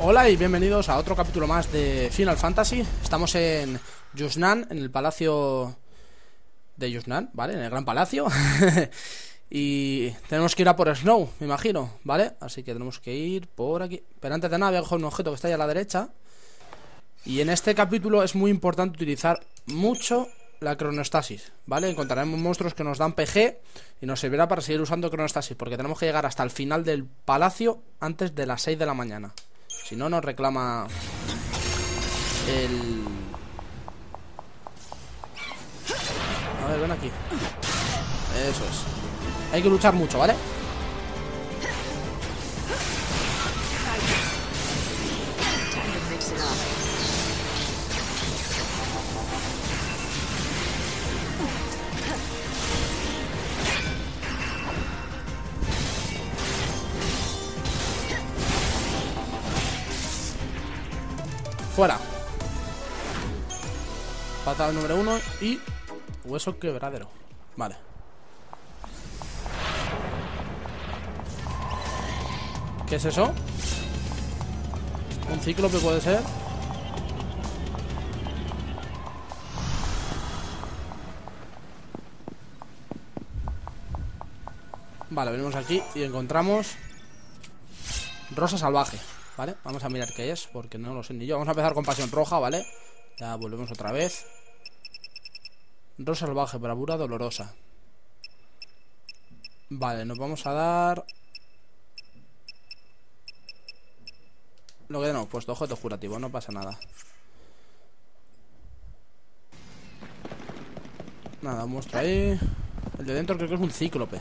Hola y bienvenidos a otro capítulo más de Final Fantasy. Estamos en Yusnan, en el palacio de Yusnan, ¿vale? En el gran palacio. y tenemos que ir a por Snow, me imagino, ¿vale? Así que tenemos que ir por aquí. Pero antes de nada voy a coger un objeto que está ahí a la derecha. Y en este capítulo es muy importante utilizar mucho la cronostasis, ¿vale? Encontraremos monstruos que nos dan PG y nos servirá para seguir usando cronostasis, porque tenemos que llegar hasta el final del palacio antes de las 6 de la mañana. Si no, nos reclama el... A ver, ven aquí. Eso es. Hay que luchar mucho, ¿vale? Fuera. Patada número uno y hueso quebradero. Vale. ¿Qué es eso? ¿Un cíclope puede ser? Vale, venimos aquí y encontramos Rosa salvaje ¿Vale? Vamos a mirar qué es, porque no lo sé ni yo. Vamos a empezar con pasión roja, ¿vale? Ya volvemos otra vez. Rosa salvaje, bravura dolorosa. Vale, nos vamos a dar Lo que no, puesto objeto curativo, no pasa nada. Nada, muestra ahí. El de dentro creo que es un cíclope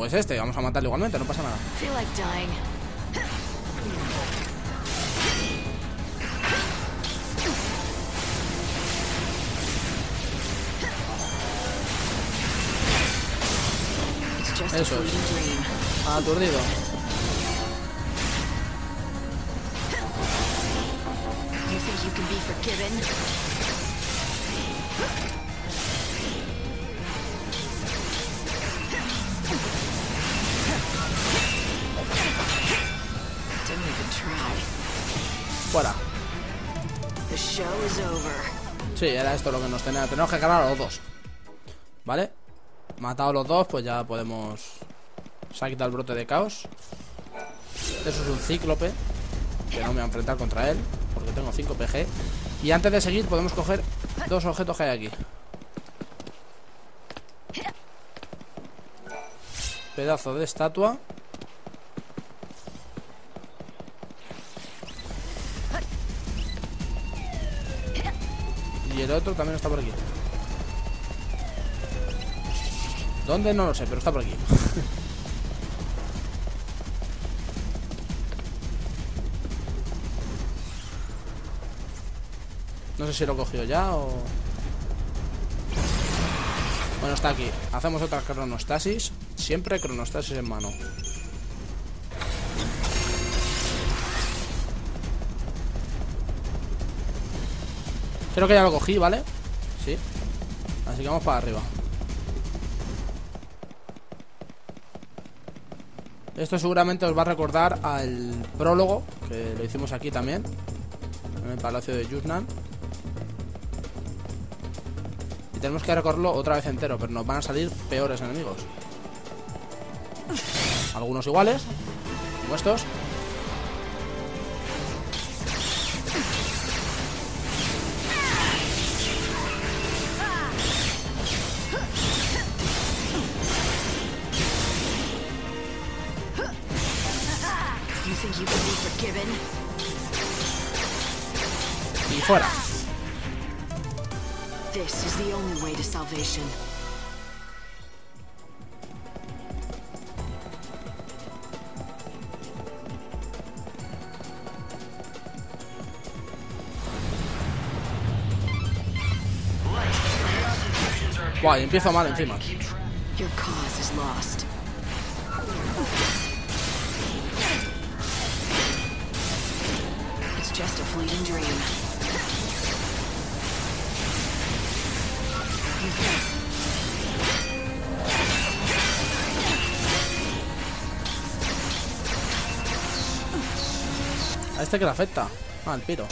O es este, vamos a matarlo igualmente, no pasa nada. Eso es. Aturdido. Sí, era esto lo que nos tenía. Tenemos que ganar a los dos. ¿Vale? Matado a los dos, pues ya podemos. Se ha quitado el brote de caos. Eso es un cíclope. Que no me voy a enfrentar contra él. Porque tengo 5 PG. Y antes de seguir, podemos coger dos objetos que hay aquí. Pedazo de estatua. Otro también está por aquí. ¿Dónde? No lo sé, pero está por aquí. No sé si lo he cogido ya o... Bueno, está aquí. Hacemos otra cronostasis. Siempre cronostasis en mano Creo que ya lo cogí, ¿vale? Sí. Así que vamos para arriba. Esto seguramente os va a recordar al prólogo Que lo hicimos aquí también En el palacio de Yusnan Y tenemos que recorrerlo otra vez entero Pero nos van a salir peores enemigos. Algunos iguales Como estos way to salvation. Guay, empiezo mal encima. Your cause is lost. just a fleeting dream. Este que le afecta? Ah, el piro.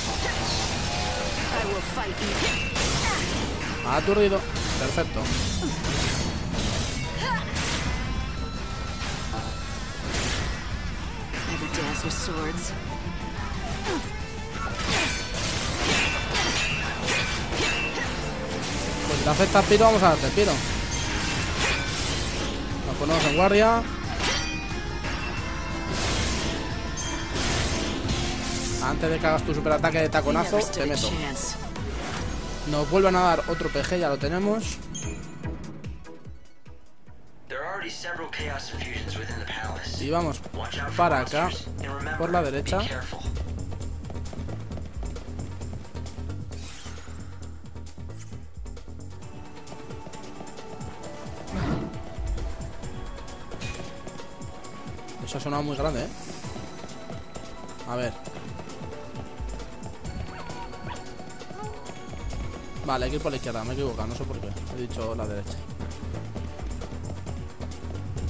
Aturdido. Perfecto. Pues te afecta el piro, vamos a darte el piro. Nos ponemos en guardia. Antes de que hagas tu superataque de taconazo, te meto. Nos vuelven a dar otro PG, ya lo tenemos. Y vamos para acá, por la derecha. Eso ha sonado muy grande, ¿eh? A ver. Vale, hay que ir por la izquierda, me he equivocado, no sé por qué. He dicho la derecha.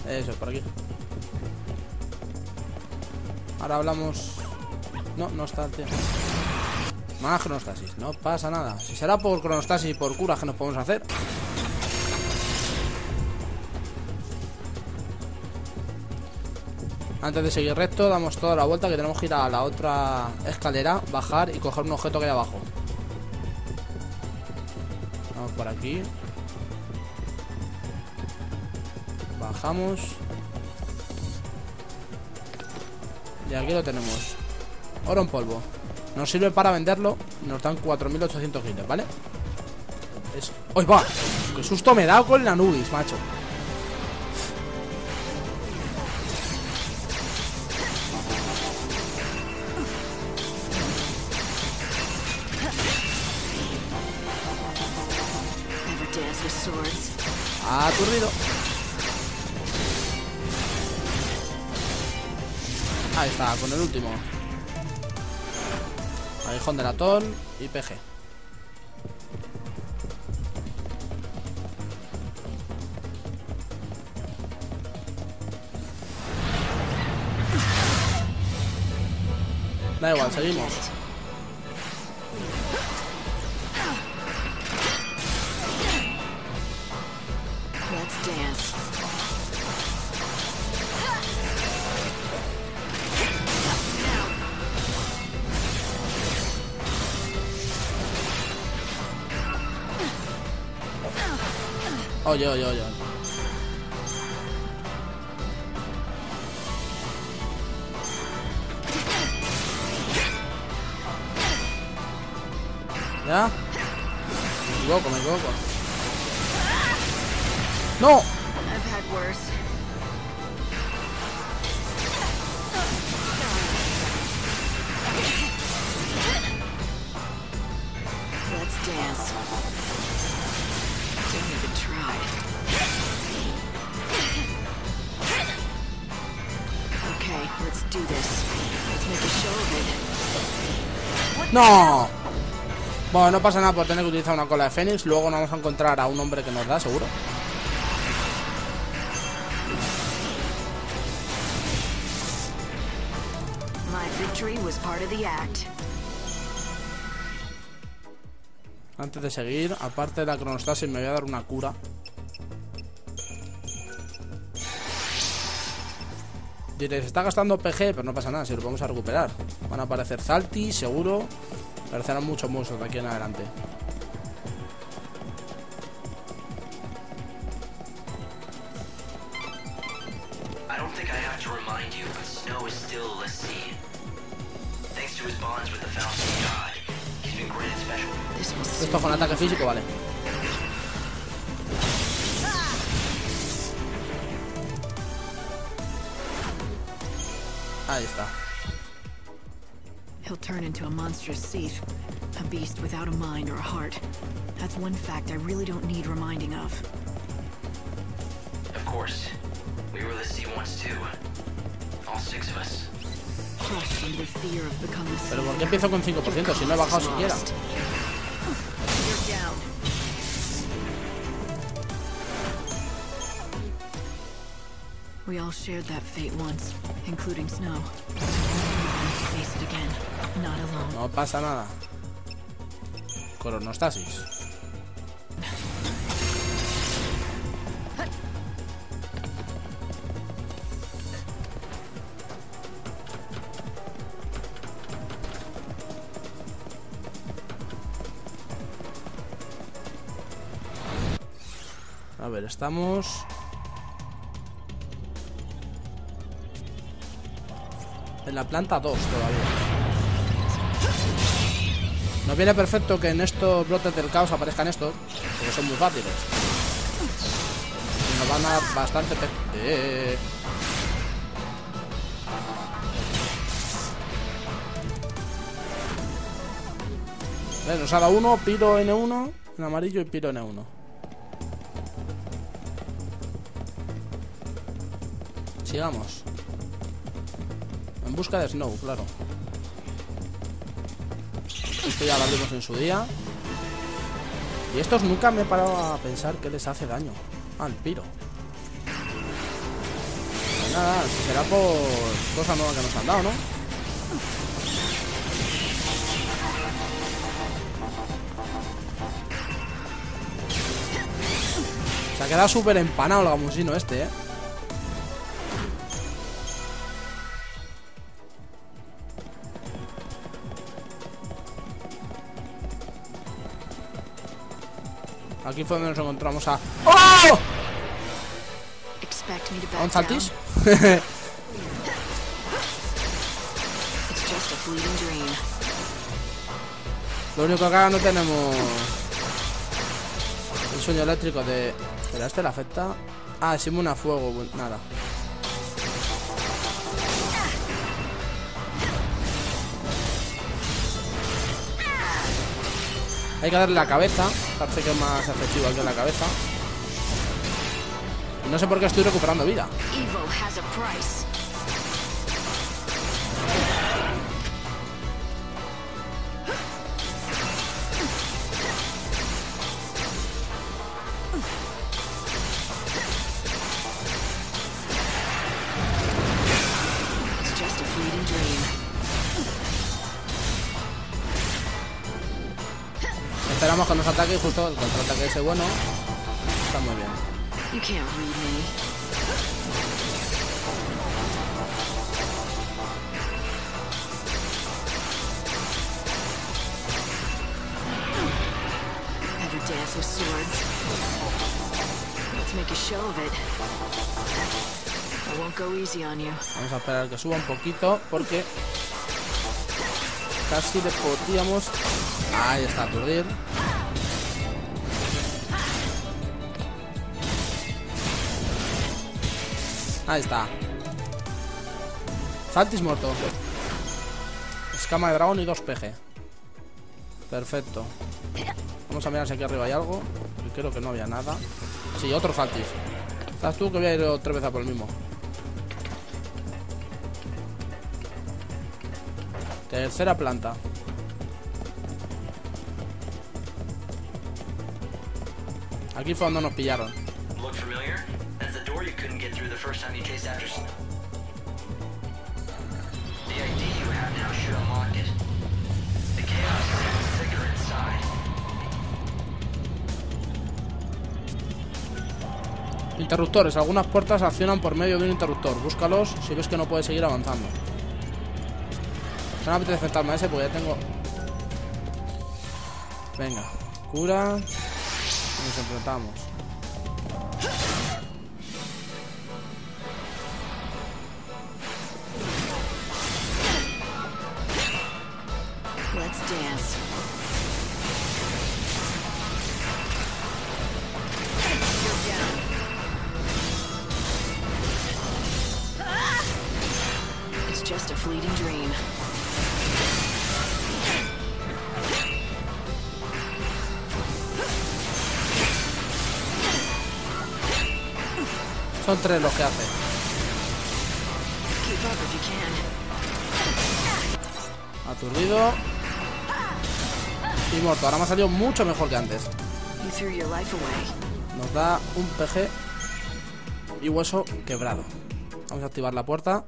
Eso, por aquí. Ahora hablamos... No, no está el tío. Más cronostasis, no pasa nada. Si será por cronostasis y por curas que nos podemos hacer. Antes de seguir recto, damos toda la vuelta que tenemos que ir a la otra escalera, bajar y coger un objeto que hay abajo. Por aquí. Bajamos. Y aquí lo tenemos. Oro en polvo. Nos sirve para venderlo. Nos dan 4.800 giles, ¿vale? Es... ¡Uy, va! ¡Qué susto me he dado con la Nubis, macho! Ahí está, con el último. Aguijón de latón y PG. Da igual, seguimos. 有有有 ¡No! Bueno, no pasa nada por tener que utilizar una cola de Fénix. Luego nos vamos a encontrar a un hombre que nos da, seguro. My victory was part of the act. Antes de seguir, aparte de la cronostasis, me voy a dar una cura. Diréis, está gastando PG, pero no pasa nada, si lo vamos a recuperar. Van a aparecer Zalti, seguro. Aparecerán muchos monstruos de aquí en adelante. I don't think I have Ahí está. He'll turn into a monstrous thief. A beast without a mind or a heart. That's one fact I really don't need reminding of. Of course, we were the sea once too. All six of us. Crushed under the fear of becoming Pero ¿por qué empiezo con 5%? Si no he bajado siquiera. We all shared that fate once, including Snow. Face it again. Not alone. No pasa nada. Coronostasis. A ver, estamos... En la planta 2 todavía. Nos viene perfecto que en estos brotes del caos aparezcan estos, porque son muy fáciles. Y nos van a bastante... Eh. Vale, nos ha dado uno, Piro N1, en amarillo y Piro N1. Sigamos. Busca de Snow, claro. Esto ya lo abrimos en su día. Y estos nunca me he parado a pensar que les hace daño al piro. Pues nada, será por cosa nueva que nos han dado, ¿no? Se ha quedado súper empanado el gamusino este, ¿eh? Aquí fue donde nos encontramos a... ¡Oh! Expect me to ¿A un saltis? It's just a fleeting dream. Lo único que acá no tenemos... El sueño eléctrico de... ¿Pero este le afecta? Ah, es inmune a fuego, bu- nada. Hay que darle la cabeza. Parece que es más efectivo aquí en la cabeza. No sé por qué estoy recuperando vida. Que nos ataque y justo el contraataque ese bueno. Está muy bien. Vamos a esperar que suba un poquito porque casi le podíamos... Ahí está, aturdir. Ahí está. Saltis muerto. Escama de dragón y dos PG. Perfecto. Vamos a mirar si aquí arriba hay algo. Creo que no había nada. Sí, otro Saltis. Estás tú que voy a ir otra vez a por el mismo. Tercera planta. Aquí fue donde nos pillaron. The ID you have now should unlock it. The chaos is thicker inside. Interruptores. Algunas puertas accionan por medio de un interruptor. Búscalos si ves que no puedes seguir avanzando. No me apetece enfrentarme a ese porque ya tengo... Venga. Cura. Nos enfrentamos. Tres los que hace. Aturdido. Y muerto. Ahora me ha salido mucho mejor que antes. Nos da un PG y hueso quebrado. Vamos a activar la puerta.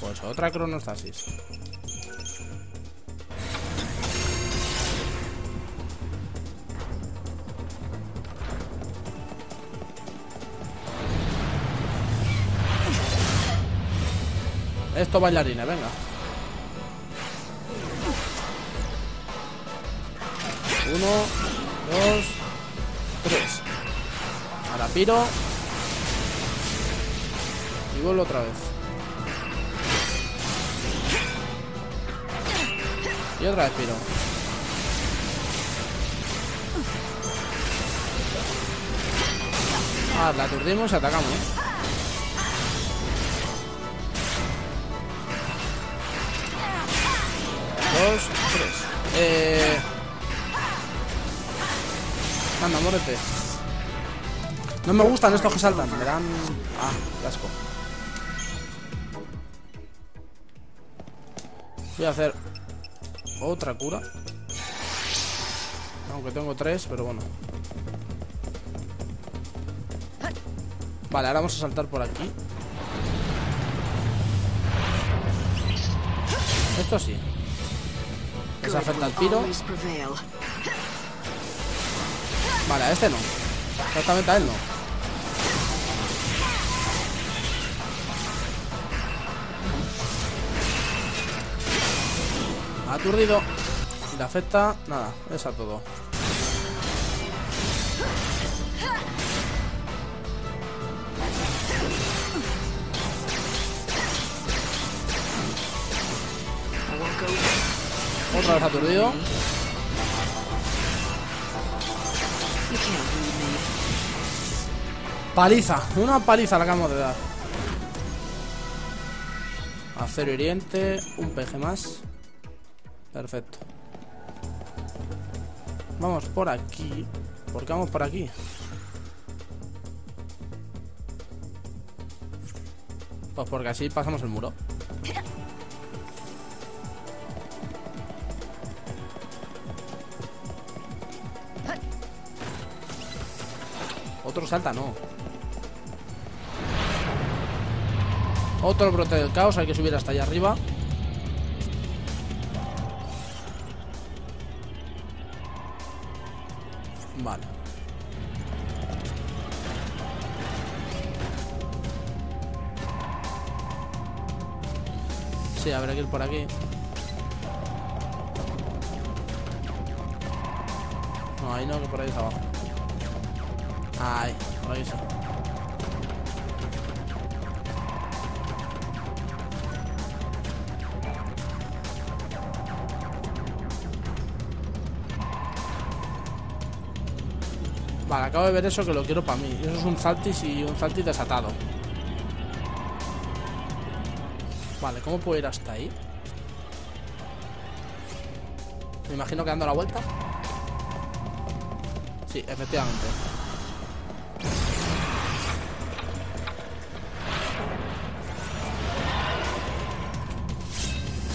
Pues otra cronostasis. Esto bailarines, venga. Uno, dos, tres. Ahora piro. Y vuelvo otra vez. Y otra vez piro. Ah, la aturdimos y atacamos. Tres. Eh... Anda, muérete. No me gustan estos que saltan. Me dan... Ah, qué asco. Voy a hacer otra cura. Aunque tengo tres, pero bueno. Vale, ahora vamos a saltar por aquí. Esto sí. Les afecta el tiro. Vale, a este no. Exactamente a él no. Aturdido. Le afecta. Nada, es a todo. Otra vez aturdido. Paliza. Una paliza la acabamos de dar. Acero hiriente. Un PG más. Perfecto. Vamos por aquí. ¿Por qué vamos por aquí? Pues porque así pasamos el muro. Otro salta, no. Otro brote del caos, hay que subir hasta allá arriba. Vale. Sí, habrá que ir por aquí. No, ahí no, que por ahí es abajo. Ay, ahí sí. Vale, acabo de ver eso que lo quiero para mí. Eso es un Zaltis y un Zaltis desatado. Vale, ¿cómo puedo ir hasta ahí? Me imagino que dando la vuelta. Sí, efectivamente.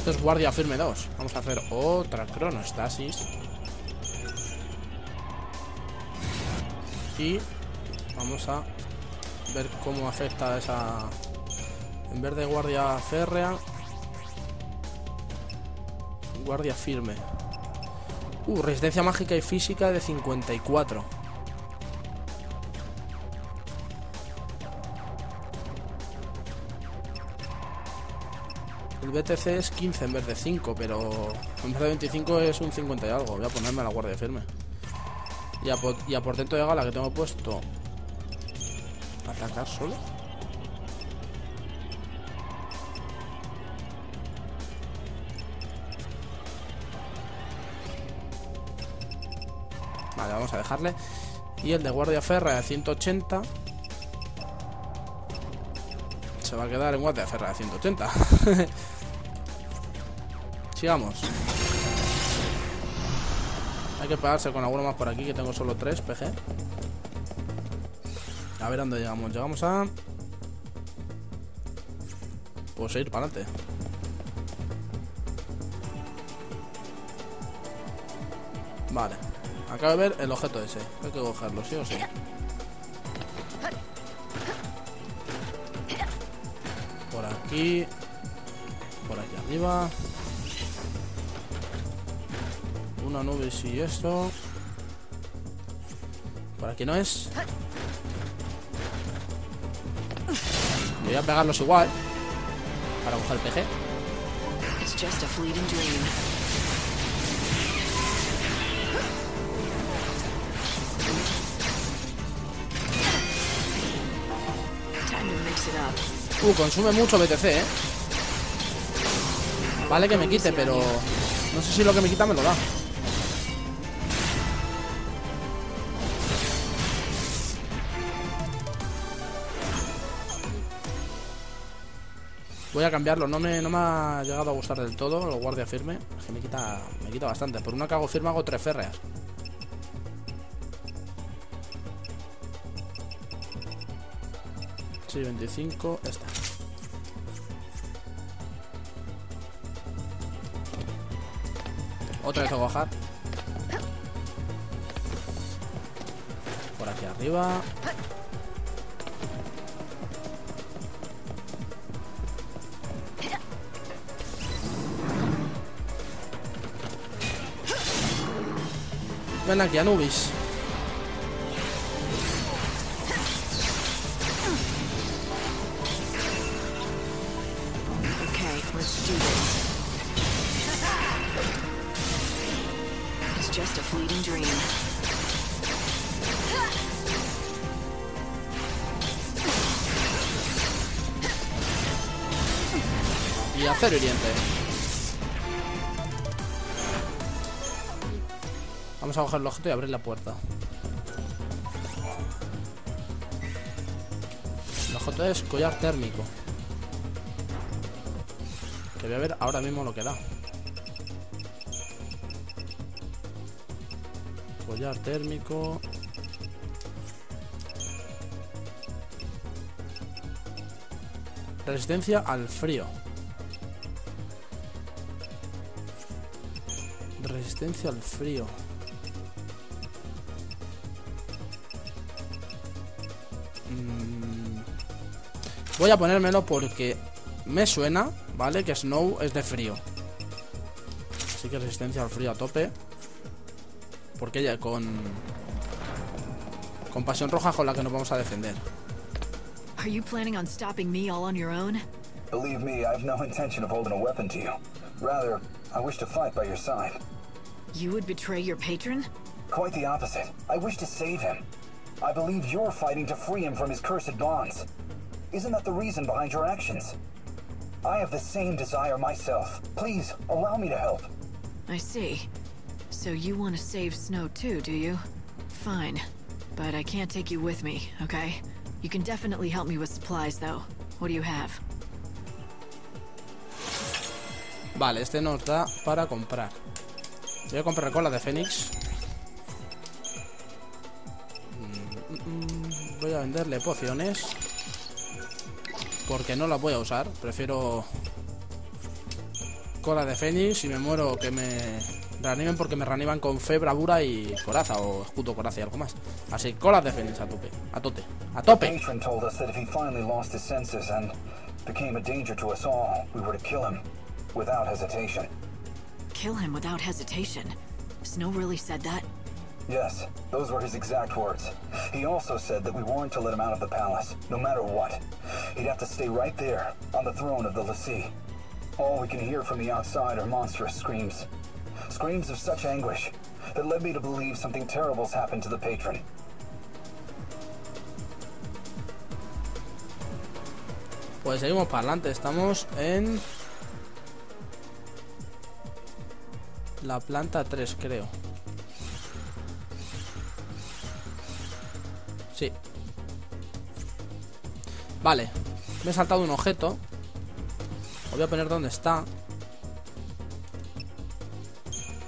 Esto es guardia firme 2. Vamos a hacer otra cronostasis. Y vamos a ver cómo afecta esa... En vez de guardia férrea... Guardia firme. Uh, resistencia mágica y física de 54. BTC es 15 en vez de 5, pero en vez de 25 es un 50 y algo. Voy a ponerme a la guardia firme. Y a, por, y a portento de gala que tengo puesto. ¿Atacar solo? Vale, vamos a dejarle. Y el de guardia ferra de 180. Se va a quedar en guardia ferra de 180. Sigamos. Hay que pegarse con alguno más por aquí, que tengo solo 3 PG. A ver dónde llegamos. Llegamos a... Pues ir para adelante. Vale. Acabo de ver el objeto ese. Hay que cogerlo, sí o sí. Por aquí. arriba. Una nube y esto. Por aquí no es. Voy a pegarlos igual. Para coger el PG. Uh, consume mucho BTC, ¿eh? Vale que me quite, pero... No sé si lo que me quita me lo da. Voy a cambiarlo, no me, no me ha llegado a gustar del todo el guardia firme. Es que me quita, me quita bastante. Por una que hago firme hago tres férreas. Sí, 25, esta. Otra vez a bajar. Por aquí arriba. Ven aquí, Anubis. Okay, let's do this. It's just a fleeting dream. Y acero hiriente. Vamos a coger el objeto y abrir la puerta. El objeto es collar térmico. Que voy a ver ahora mismo lo que da. Collar térmico. Resistencia al frío. Resistencia al frío. Mm. Voy a ponérmelo porque me suena, ¿vale? Que Snow es de frío. Así que resistencia al frío a tope. Porque ya con... Con pasión roja con la que nos vamos a defender. Are you planning on stopping me all on your own? Believe me, I have no intention of holding a weapon to you. Rather, I wish to fight by your side. You would betray your patron? Quite the opposite. I wish to save him. I believe you're fighting to free him from his cursed bonds. Isn't that the reason behind your actions? I have the same desire myself. Please, allow me to help. I see. So you want to save Snow too, do you? Fine. But I can't take you with me, okay? You can definitely help me with supplies, though. What do you have? Vale, este nos da para comprar. Voy a comprar cola de Fénix. Venderle pociones. Porque no las voy a usar. Prefiero cola de Fénix y me muero que me reanimen porque me reaniman con fe, bravura y coraza o escudo, coraza y algo más. Así, colas de Fénix a tope, a tope, a tope. Became a danger to us all, we were to kill him without hesitation. Kill him without hesitation. Snow really said that? Yes, those were his exact words. He also said that we weren't to let him out of the palace, no matter what. He'd have to stay right there, on the throne of the Lassie. All we can hear from the outside are monstrous screams. Screams of such anguish that led me to believe something terrible's happened to the patron. Pues seguimos para adelante, estamos en... La planta 3, creo. Sí. Vale. Me he saltado un objeto. Lo voy a poner donde está.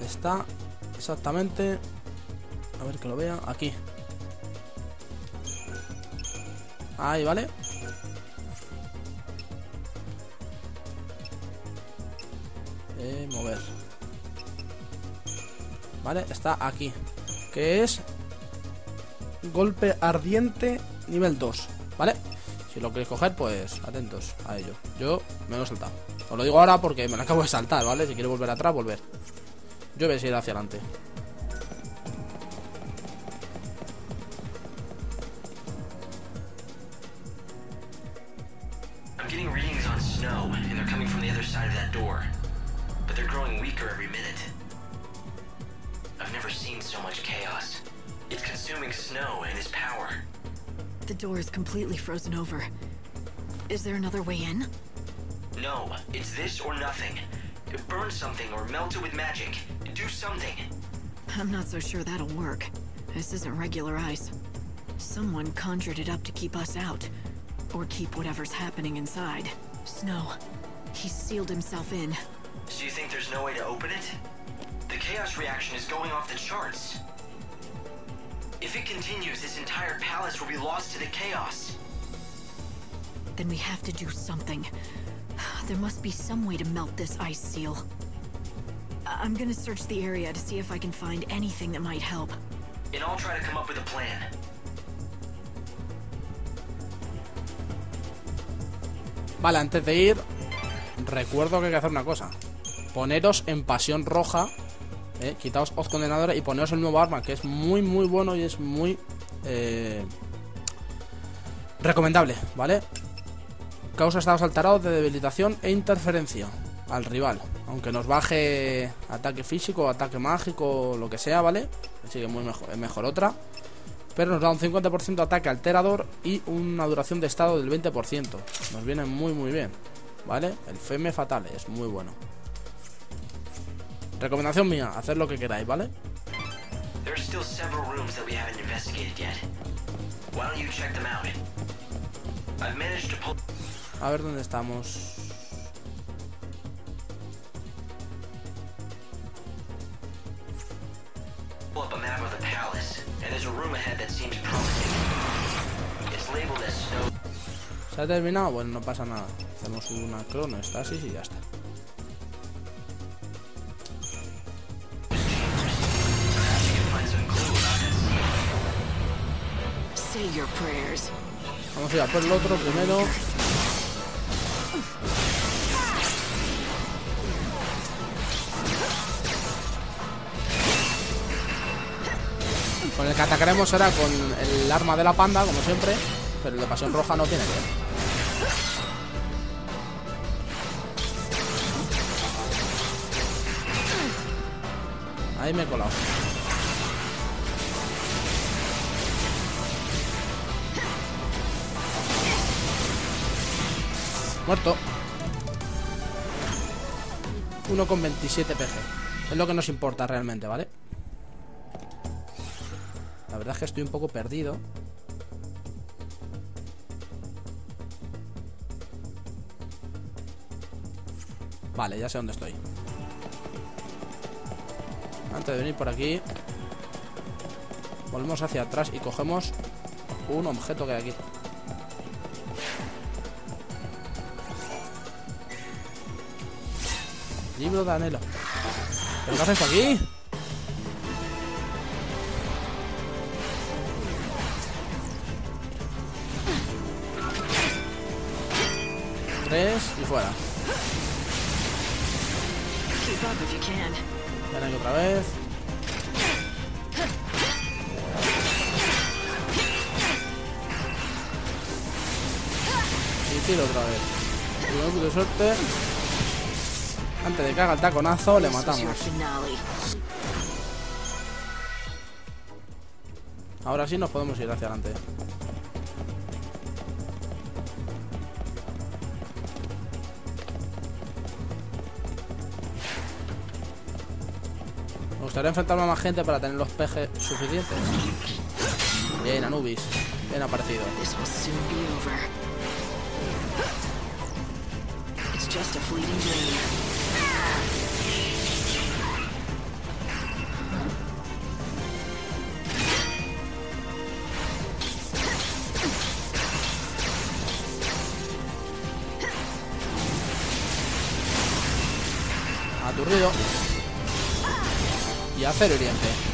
Está exactamente... A ver que lo vea. Aquí. Ahí, ¿vale? Eh, mover. Vale, está aquí. Que es golpe ardiente nivel 2. ¿Vale? Si lo queréis coger, pues atentos a ello. Yo me lo he saltado. Os lo digo ahora porque me lo acabo de saltar, ¿vale? Si quiere volver atrás, volver. Yo voy a seguir hacia adelante. Completely frozen over. Is there another way in? No, it's this or nothing. Burn something or melt it with magic. Do something. I'm not so sure that'll work. This isn't regular ice. Someone conjured it up to keep us out. Or keep whatever's happening inside. Snow. He's sealed himself in. So you think there's no way to open it? The chaos reaction is going off the charts. If it continues, this entire palace will be lost to the chaos. Then we have to do something. There must be some way to melt this ice seal. I- I'm gonna search the area to see if I can find anything that might help. And I'll try to come up with a plan. Vale, antes de ir, recuerdo que hay que hacer una cosa. Poneros en pasión roja, ¿eh? quitaos os condenadores y poneros el nuevo arma, que es muy, muy bueno y es muy eh, recomendable, ¿vale? Causa estados alterados de debilitación e interferencia al rival. Aunque nos baje ataque físico, ataque mágico, lo que sea, ¿vale? Así que muy mejor, mejor otra. Pero nos da un 50% de ataque alterador y una duración de estado del 20%. Nos viene muy muy bien. ¿Vale? El Feme Fatal es muy bueno. Recomendación mía, hacer lo que queráis, ¿vale? A ver dónde estamos. ¿Se ha terminado? Bueno, no pasa nada. Hacemos una cronoestasis y ya está. Vamos a ir a por el otro primero. Con el que atacaremos será con el arma de la panda, como siempre. Pero el de pasión roja no tiene que. Ahí me he colado. Muerto. 1,27 PG. Es lo que nos importa realmente, ¿vale? La verdad es que estoy un poco perdido. Vale, ya sé dónde estoy. Antes de venir por aquí, volvemos hacia atrás y cogemos un objeto que hay aquí. Libro de anhelo. ¿Pero qué haces aquí? Tres y fuera. Keep up if you can. Ven aquí otra vez. Y tiro otra vez. Poquito de suerte. Antes de que haga el taconazo, le matamos. Ahora sí nos podemos ir hacia adelante. Me gustaría enfrentarme a más gente para tener los pejes suficientes. Bien, Anubis. Bien aparecido. It's just a fleeting dream. Y hacer oriente.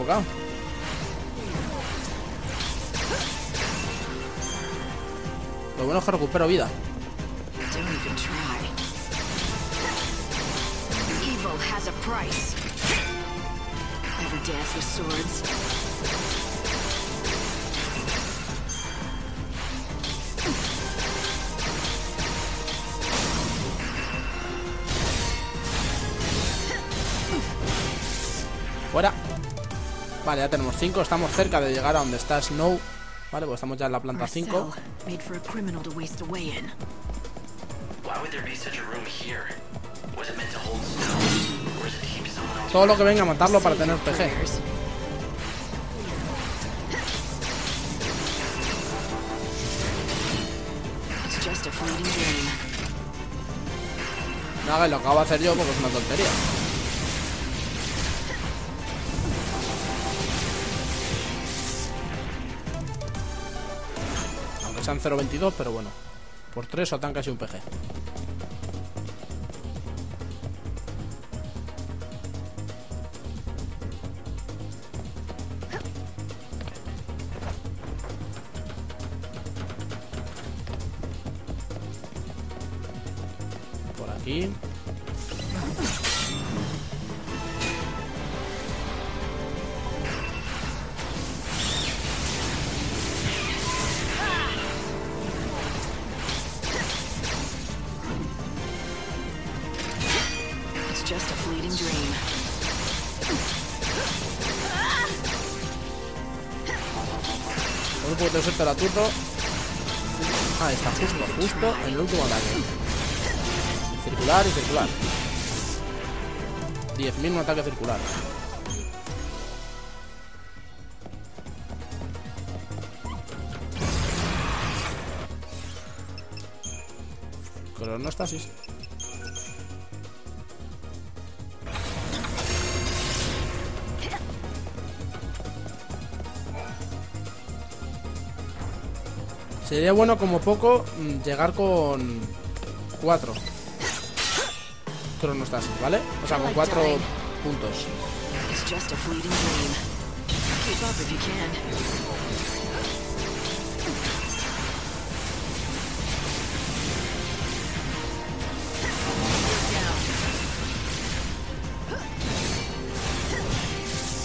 Equivocado. Lo bueno es que recupero vida. Fuera. Vale, ya tenemos 5. Estamos cerca de llegar a donde está Snow. Vale, pues estamos ya en la planta Or a 5. cell made for a criminal to waste away in. why would there be such a room here? Was it meant to hold Snow? Or is it to keep someone else? Todo lo que venga a matarlo para tener PG. prayers. It's just a fleeting dream. No hagáis lo que acabo de hacer yo porque es una tontería. Sean 0.22, pero bueno. Por 3 o tan casi un PG. Ataque circular. Cronostasis. Sería bueno como poco mm, llegar con 4 cronostasis, ¿vale? O sea, con 4 puntos. It's just a fleeting dream. Keep up if you can.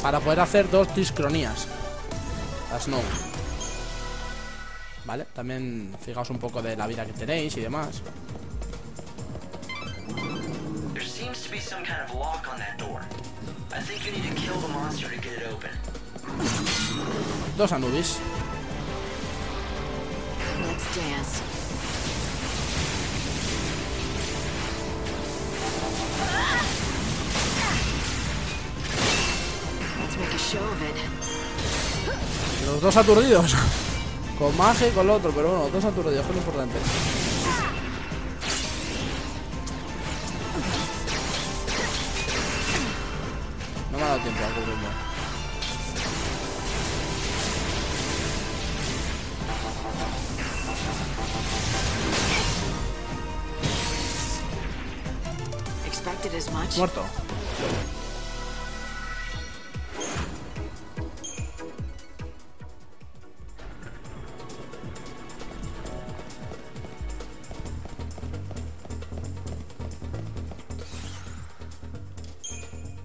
Para poder hacer dos discronías. A Snow. ¿Vale? También fijaos un poco de la vida que tenéis y demás. There seems to be some kind of lock on that of it. Los dos aturdidos. Con magia y con el otro, pero bueno, los dos aturdidos, que es lo importante.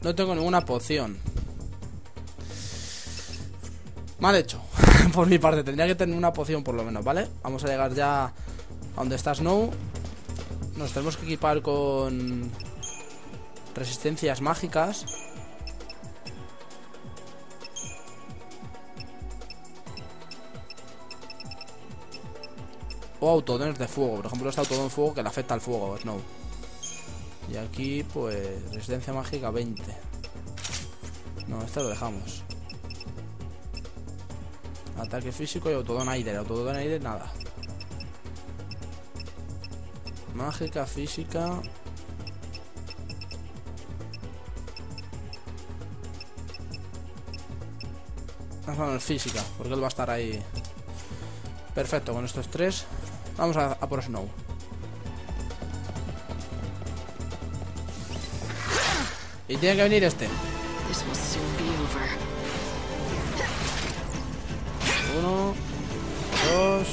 No tengo ninguna poción. Mal hecho. por mi parte, tendría que tener una poción por lo menos, ¿vale? Vamos a llegar ya a donde está Snow. Nos tenemos que equipar con resistencias mágicas. O autodones de fuego. Por ejemplo, este autodón de fuego que le afecta al fuego, Snow. Y aquí, pues, resistencia mágica 20. No, este lo dejamos. Ataque físico y autodón aire. Nada. Mágica, física. Vamos a física, porque él va a estar ahí. Perfecto, con estos tres. Vamos a, a por Snow. Y tiene que venir este. Uno, dos.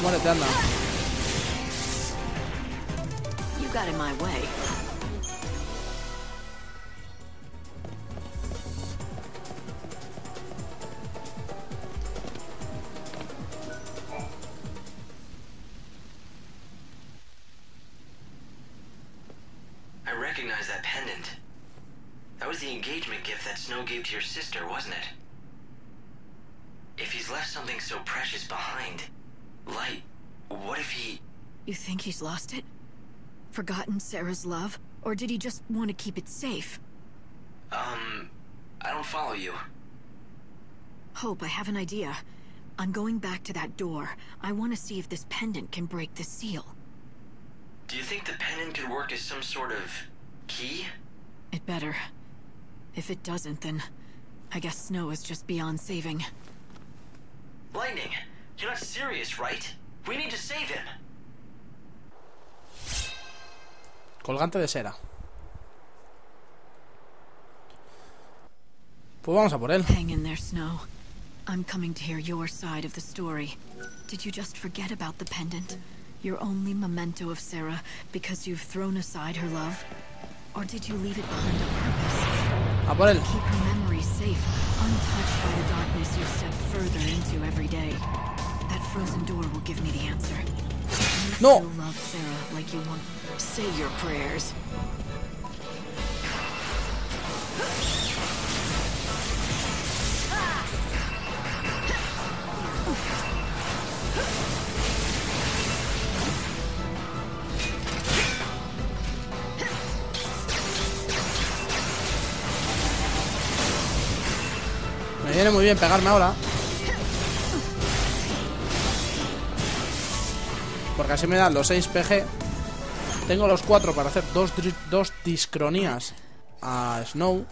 Muérete, anda. You got in my way. Was the engagement gift that Snow gave to your sister, wasn't it? If he's left something so precious behind, Light, what if he... You think he's lost it? Forgotten Sarah's love? Or did he just want to keep it safe? Um, I don't follow you. Hope, I have an idea. I'm going back to that door. I want to see if this pendant can break the seal. Do you think the pendant could work as some sort of key? It better. If it doesn't, then I guess Snow is just beyond saving. Lightning, you're not serious, right? We need to save him. Colgante de cera. Pues vamos a por él. Hang in there, Snow. I'm coming to hear your side of the story. Did you just forget about the pendant? Your only memento of Sarah because you've thrown aside her love? Or did you leave it behind on purpose? A por él. Keep her memory safe, untouched by the darkness you step further into every day. That frozen door will give me the answer. No. love Sarah like you want. Say your prayers. Me viene muy bien pegarme ahora. Porque así me dan los 6 PG. Tengo los 4 para hacer dos, dos discronías a Snow.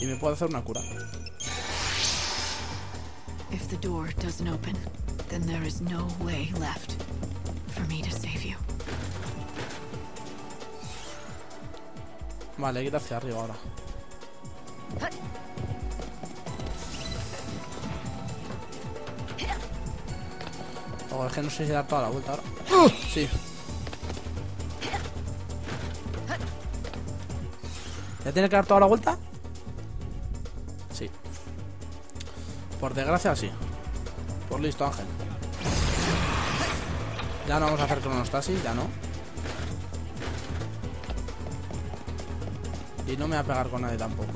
Y me puedo hacer una cura. If the door doesn't open, then there is no way left for me to save you. Vale, hay que ir hacia arriba ahora. Oh, es que no sé si dar toda la vuelta ahora. ¡Uh! Sí. ¿Ya tiene que dar toda la vuelta? Sí. Por desgracia, sí. Por listo, Ángel. Ya no vamos a hacer cronostasis, ya no. Y no me voy a pegar con nadie tampoco.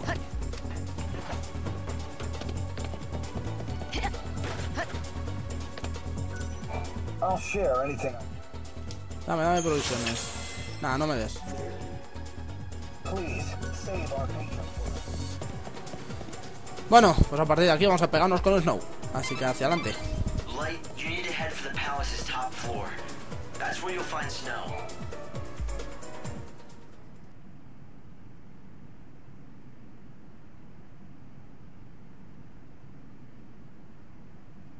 I'll share anything. Dame, dame provisiones. Nada, no me des. Please, save our patient. Bueno, pues a partir de aquí vamos a pegarnos con Snow. Así que hacia adelante. Light, you need to head for the palace's top floor. That's where you'll find Snow.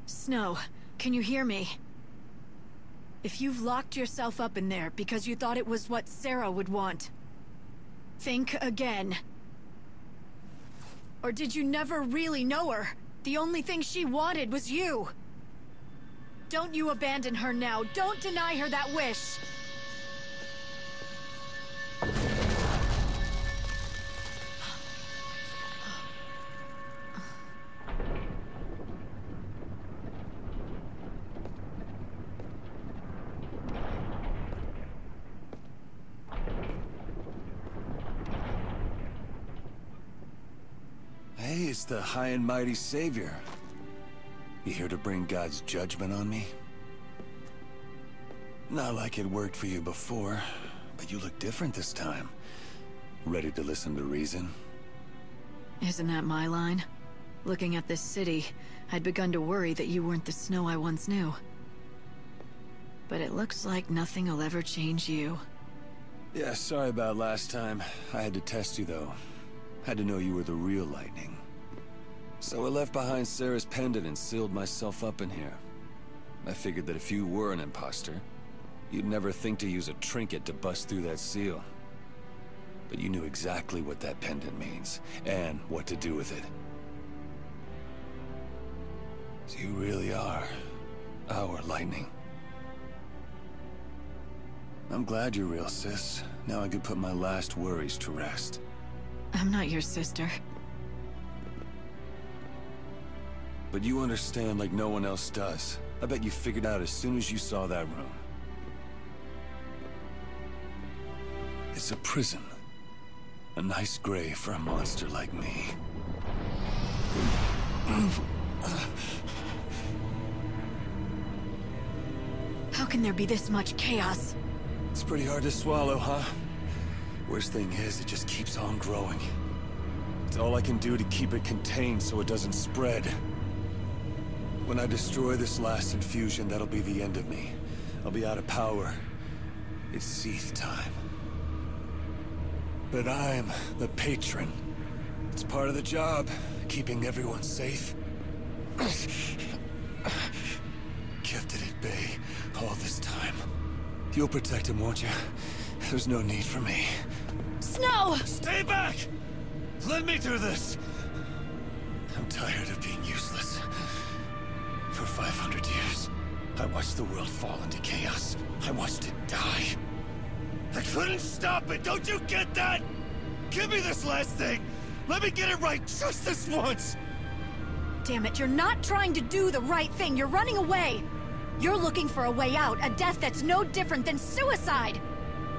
Snow, can you hear me? If you've locked yourself up in there because you thought it was what Sarah would want, think again. Or did you never really know her? The only thing she wanted was you. Don't you abandon her now. Don't deny her that wish. The high and mighty Savior. You here to bring God's judgment on me? Not like it worked for you before, but you look different this time. Ready to listen to reason? Isn't that my line? Looking at this city, I'd begun to worry that you weren't the Snow I once knew. But it looks like nothing will ever change you. Yeah, sorry about last time. I had to test you, though. Had to know you were the real Lightning. So I left behind Sarah's pendant and sealed myself up in here. I figured that if you were an imposter, you'd never think to use a trinket to bust through that seal. But you knew exactly what that pendant means, and what to do with it. So you really are our Lightning. I'm glad you're real, sis. Now I can put my last worries to rest. I'm not your sister. But you understand like no one else does. I bet you figured out as soon as you saw that room. It's a prison. A nice grave for a monster like me. How can there be this much chaos? It's pretty hard to swallow, huh? Worst thing is, it just keeps on growing. It's all I can do to keep it contained so it doesn't spread. When I destroy this last infusion, that'll be the end of me. I'll be out of power. It's Seath time. But I'm the patron. It's part of the job, keeping everyone safe. Kept it at bay all this time. You'll protect him, won't you? There's no need for me. Snow! Stay back! Let me do this! I'm tired of being 500 years, I watched the world fall into chaos. I watched it die. I couldn't stop it, don't you get that? Give me this last thing! Let me get it right just this once! Damn it, you're not trying to do the right thing. You're running away. You're looking for a way out, a death that's no different than suicide.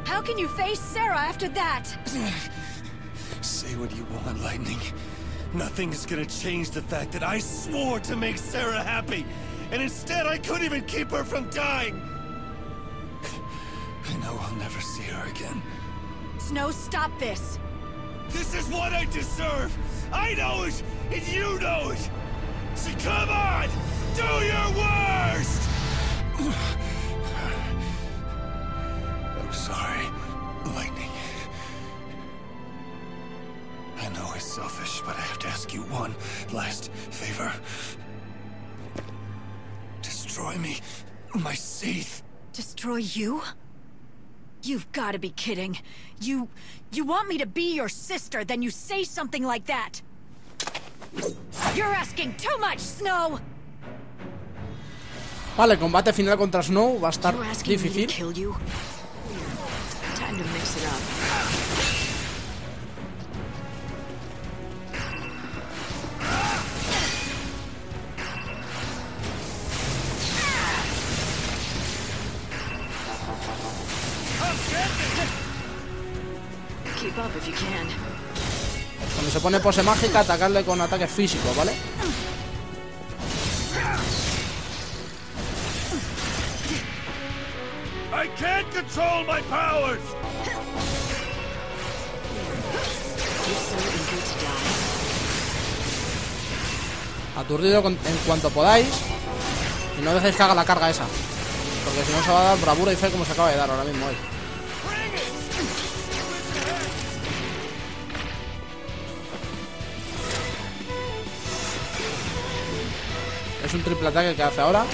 How can you face Sarah after that? Say what you want, Lightning. Nothing is gonna change the fact that I swore to make Sarah happy, and instead I couldn't even keep her from dying! I know I'll never see her again. Snow, stop this. This is what I deserve! I know it, and you know it! So come on! Do your worst! Selfish, but I have to ask you one last favor. Destroy me, my Seath. Destroy you? You've got to be kidding. You... you want me to be your sister, then you say something like that. You're asking too much, Snow! Vale, el combate final contra Snow va a estar You're asking me to difícil. kill? Time to mix it up. Pone pose mágica, atacarle con ataques físicos, ¿vale? I can't control my powers! Aturdido con- en cuanto podáis. Y no dejéis que haga la carga esa. Porque si no se va a dar bravura y fe como se acaba de dar ahora mismo hoy. Un triple ataque que hace ahora.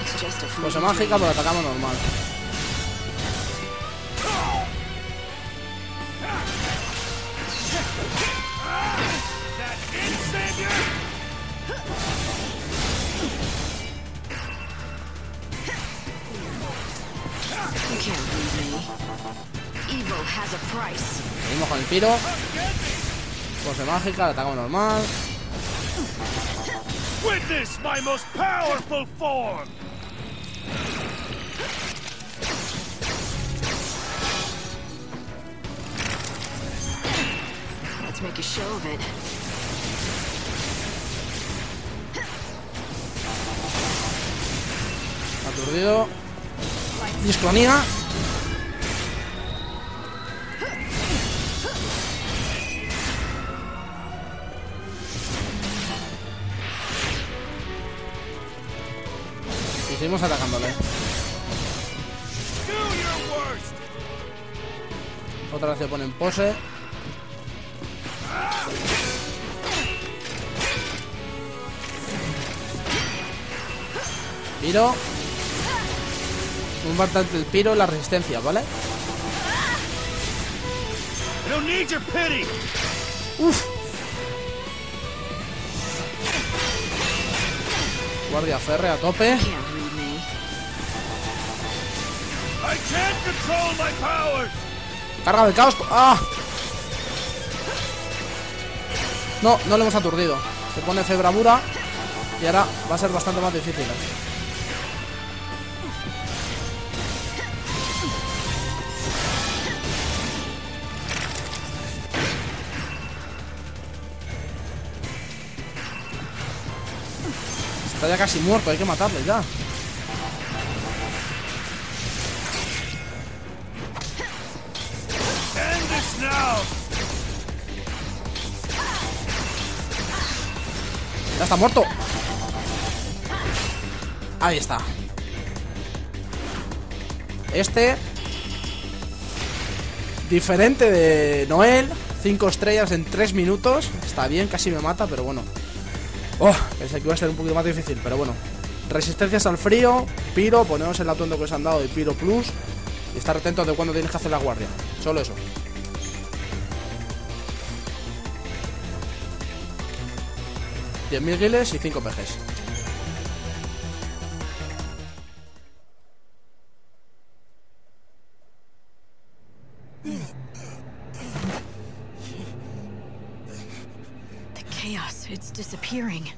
It's just a Pose fleeting mágica, pero atacamos normal. Seguimos con el tiro. Pose mágica, atacamos normal. Witness my most powerful form! Let's make a show of it. Aturdido. Discronía. Seguimos atacándole. Otra vez se pone en pose. Piro. Un bastante el piro y la resistencia, ¿vale? Uf. Guardia férrea a tope. Carga del caos. ¡Ah! No, no le hemos aturdido. Se pone febramura. Y ahora va a ser bastante más difícil. ¿eh? Está ya casi muerto, hay que matarle ya. Está muerto. Ahí está. Este. Diferente de Noel. 5 estrellas en 3 minutos. Está bien, casi me mata, pero bueno. Oh, pensé que iba a ser un poquito más difícil, pero bueno. Resistencias al frío, Piro, ponemos el atuendo que os han dado de Piro Plus. Y estar atentos de cuándo tienes que hacer la guardia. Solo eso. Mil guiles y 5 pejes. The chaos, it's disappearing.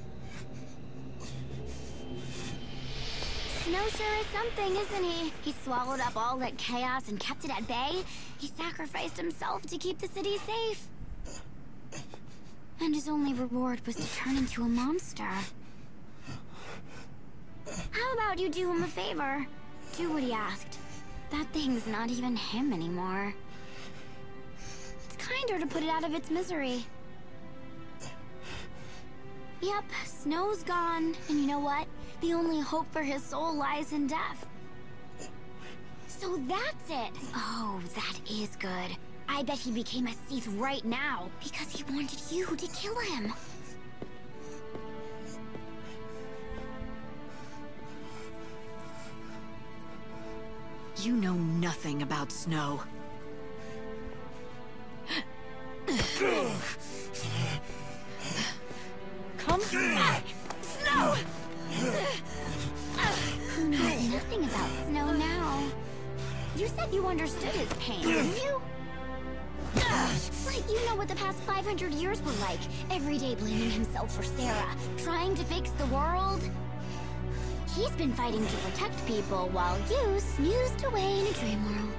Snow sure is something, isn't he? He swallowed up all that chaos and kept it at bay. He sacrificed himself to keep the city safe. And his only reward was to turn into a monster. How about you do him a favor? Do what he asked. That thing's not even him anymore. It's kinder to put it out of its misery. Yep, Snow's gone, and you know what? The only hope for his soul lies in death. So that's it! Oh, that is good. I bet he became a Sith right now, because he wanted you to kill him. You know nothing about Snow. Come back! Snow! Who knows nothing about Snow now? You said you understood his pain, you? Past 500 years were like. Every day blaming himself for Sarah, trying to fix the world. He's been fighting to protect people while you snoozed away in a dream world.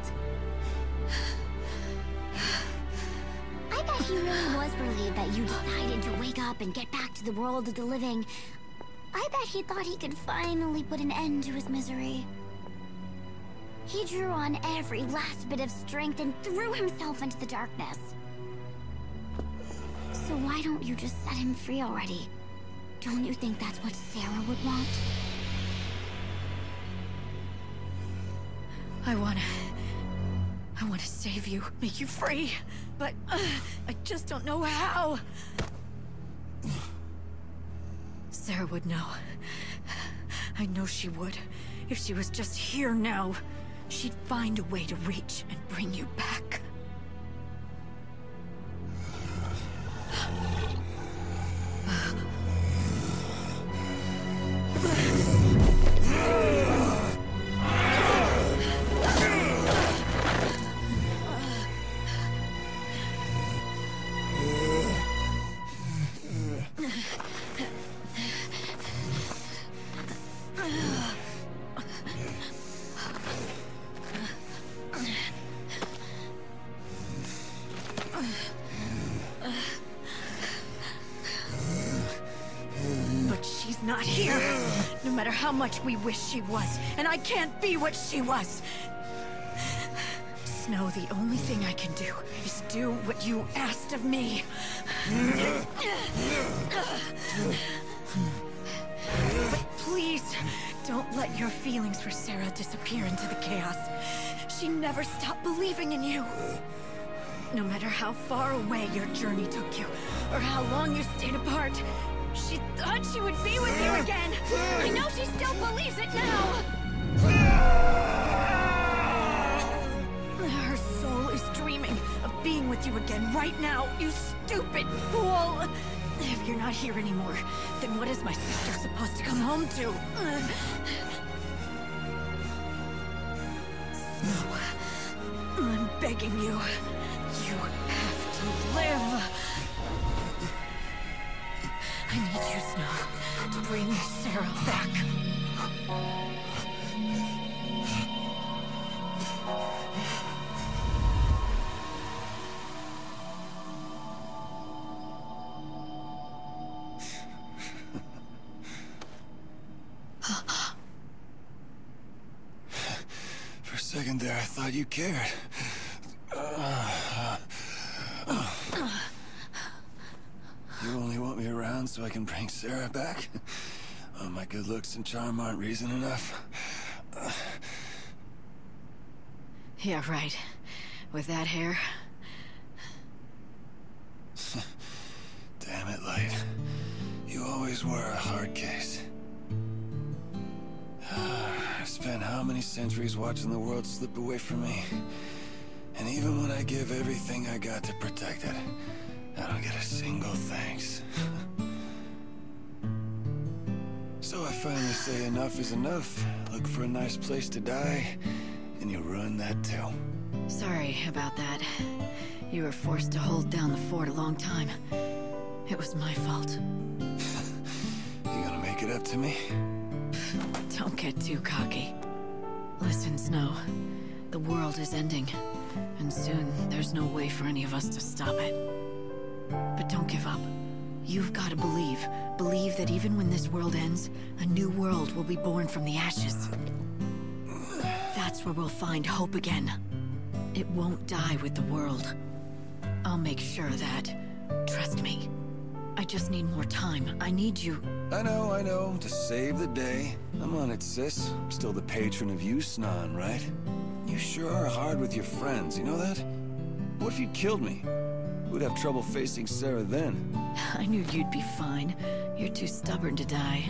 I bet he really was relieved that you decided to wake up and get back to the world of the living. I bet he thought he could finally put an end to his misery. He drew on every last bit of strength and threw himself into the darkness. So why don't you just set him free already? Don't you think that's what Sarah would want? I wanna... I wanna save you, make you free. But uh, I just don't know how. Sarah would know. I know she would. If she was just here now, she'd find a way to reach and bring you back. How much we wish she was, and I can't be what she was. Snow, the only thing I can do is do what you asked of me. But please, don't let your feelings for Sarah disappear into the chaos. She never stopped believing in you. No matter how far away your journey took you, or how long you stayed apart, she thought she would be with you again. I know she still believes it now. Her soul is dreaming of being with you again right now, you stupid fool! If you're not here anymore, then what is my sister supposed to come home to? Snow, I'm begging you. You have to live. I need you, Snow, to bring Sarah back. For a second there, I thought you cared. You only want me around so I can bring Sarah back? Oh, my good looks and charm aren't reason enough. Yeah, right. With that hair, Damn it, Light. You always were a hard case. I've spent how many centuries watching the world slip away from me? And even when I give everything I got to protect it, I don't get a single thanks. finally say enough is enough. Look for a nice place to die, and you'll ruin that too. sorry about that. You were forced to hold down the fort a long time. It was my fault. You gonna make it up to me? Don't get too cocky. Listen, Snow. The world is ending. And soon, there's no way for any of us to stop it. But don't give up. You've got to believe. Believe that even when this world ends, a new world will be born from the ashes. That's where we'll find hope again. It won't die with the world. I'll make sure that. Trust me. I just need more time. I need you. I know, I know. To save the day. I'm on it, sis. I'm still the patron of Yusnan, right? You sure are hard with your friends, you know that? What if you killed me? We'd have trouble facing Sarah then. I knew you'd be fine. You're too stubborn to die.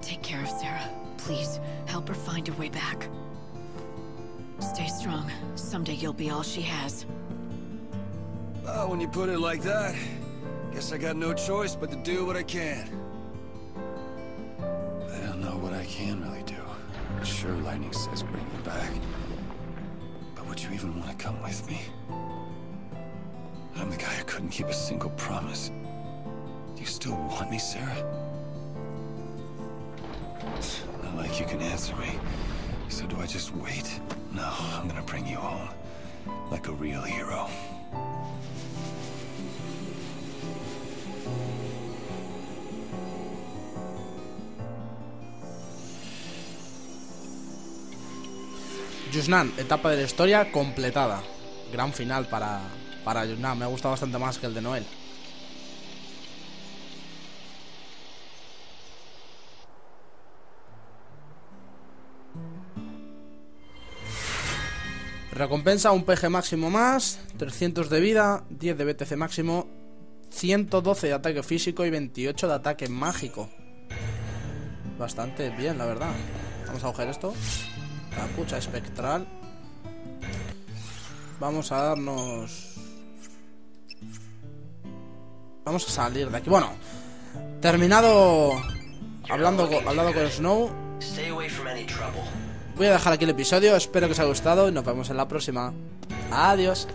Take care of Sarah. Please, help her find her way back. Stay strong. Someday you'll be all she has. Oh, when you put it like that, guess I got no choice but to do what I can. Lightning says bring me back. But would you even want to come with me? I'm the guy who couldn't keep a single promise. Do you still want me, Sarah? Not like you can answer me. So do I just wait? No, I'm gonna bring you home. Like a real hero. Yusnan, etapa de la historia completada. Gran final para, para Yusnan. Me ha gustado bastante más que el de Noel. Recompensa un PG máximo más, 300 de vida, 10 de BTC máximo, 112 de ataque físico y 28 de ataque mágico. Bastante bien, la verdad. Vamos a coger esto. Capucha espectral. Vamos a darnos... Vamos a salir de aquí. Bueno, terminado hablando, hablado con Snow. Voy a dejar aquí el episodio. Espero que os haya gustado y nos vemos en la próxima. Adiós.